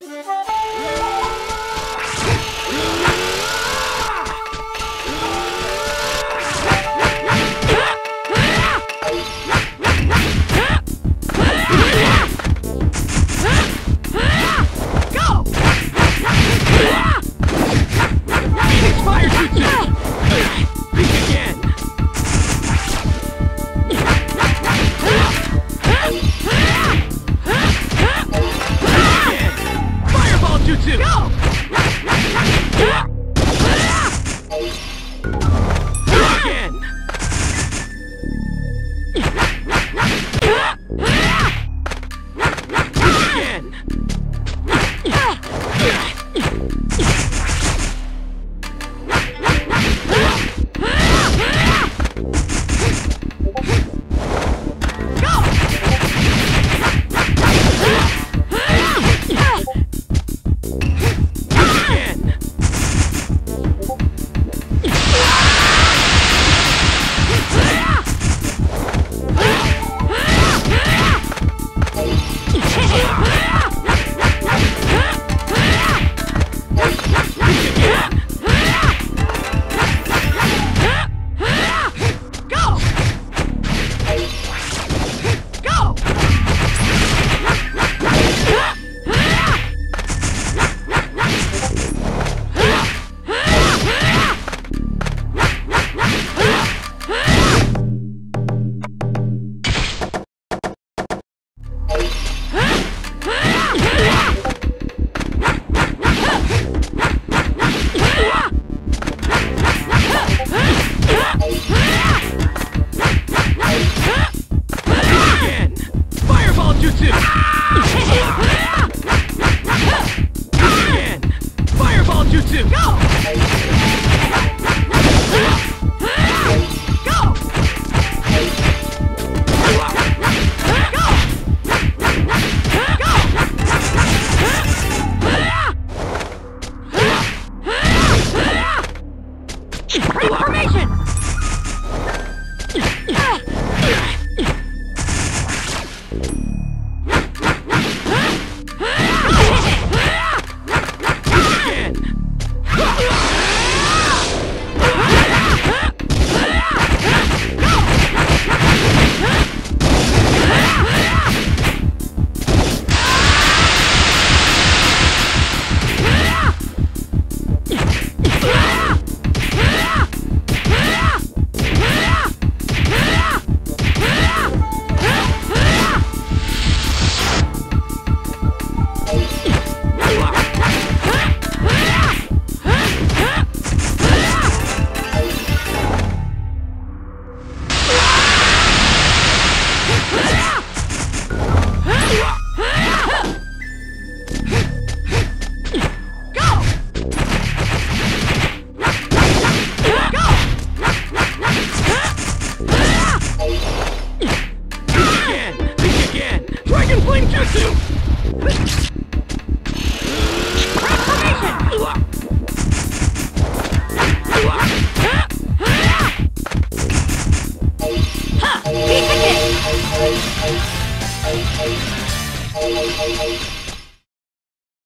Música you 警告 Hey, hey, hey.